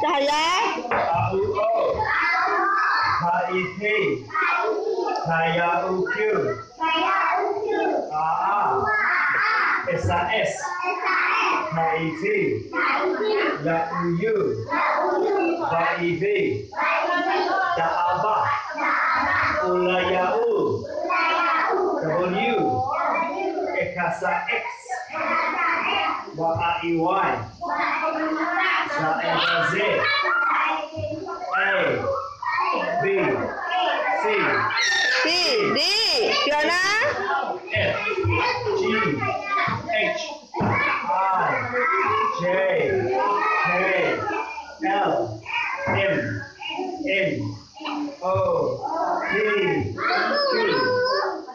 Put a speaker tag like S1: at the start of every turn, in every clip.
S1: Saya Auto HIC Saya UQ Saya a AA SAS HIC LAUU HIB Da'abah Ulayau W a X y Sa Eva Z. A. B. C.
S2: C. D. Fiona.
S1: F. G. H. I. J. K. L. M. N. O. P. Q.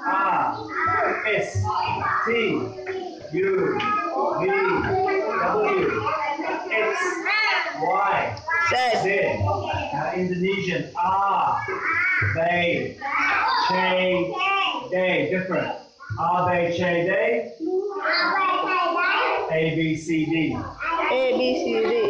S1: R. S. T. U. V X Y
S2: Z.
S1: Z Now Indonesian. R They. Che. Day different. They Che Day A B C D.
S2: A B C D.